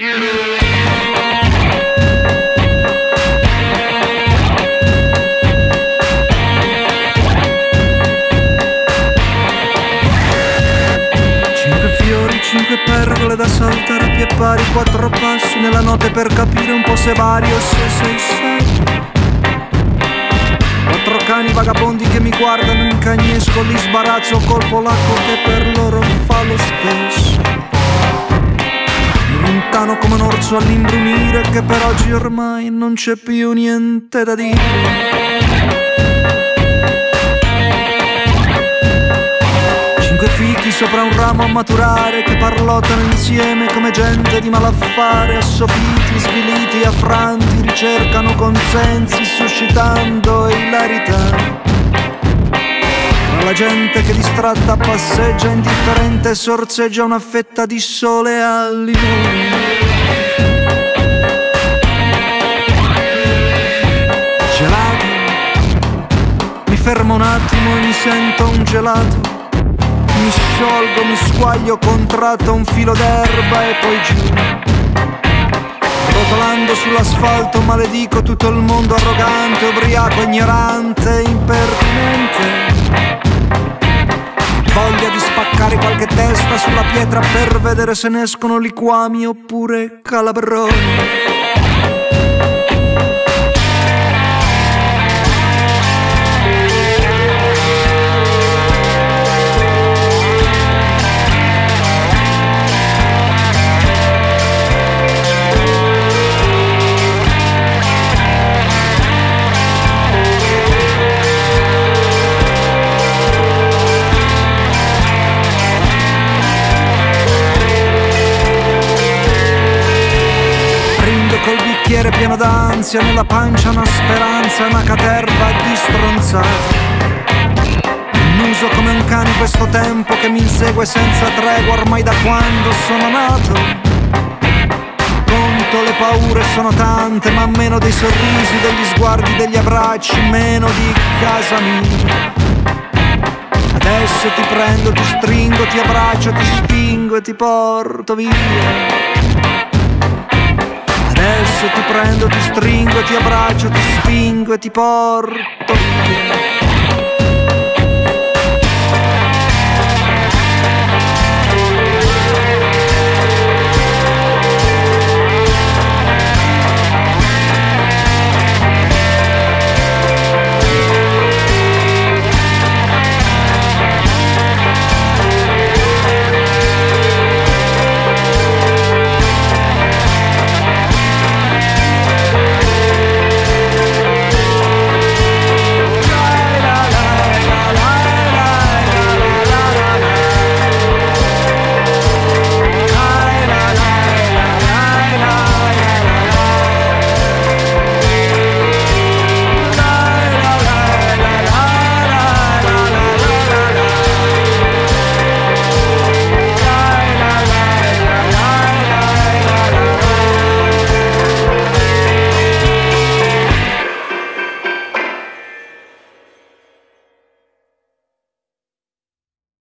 Cinque fiori, cinque pergole da saltare a pie pari Quattro passi nella notte per capire un po' se vario Se sei serio Quattro cani vagabondi che mi guardano Incagnesco, li sbarazzo colpo l'acqua che per loro fa lo stesso lontano come un orso all'imbrunire Che per oggi ormai non c'è più niente da dire Cinque fichi sopra un ramo a maturare che parlottano insieme come gente di malaffare, assopiti, sviliti, affranti, ricercano consensi suscitando ilarità. La gente che distratta passeggia indifferente sorseggia una fetta di sole limone. Un attimo e mi sento un gelato. Mi sciolgo, mi squaglio contratto un filo d'erba e poi giù. Rotolando sull'asfalto maledico tutto il mondo arrogante, ubriaco, ignorante, impertinente. Voglia di spaccare qualche testa sulla pietra per vedere se ne escono liquami oppure calabroni. Bicchiere pieno d'ansia, nella pancia una speranza, una caterva di stronzate. Muso come un cane questo tempo che mi insegue senza tregua ormai da quando sono nato. Conto le paure sono tante, ma meno dei sorrisi, degli sguardi, degli abbracci, meno di casa mia. Adesso ti prendo, ti stringo, ti abbraccio, ti spingo e ti porto via. Adesso ti prendo, ti stringo, ti abbraccio, ti spingo e ti porto via.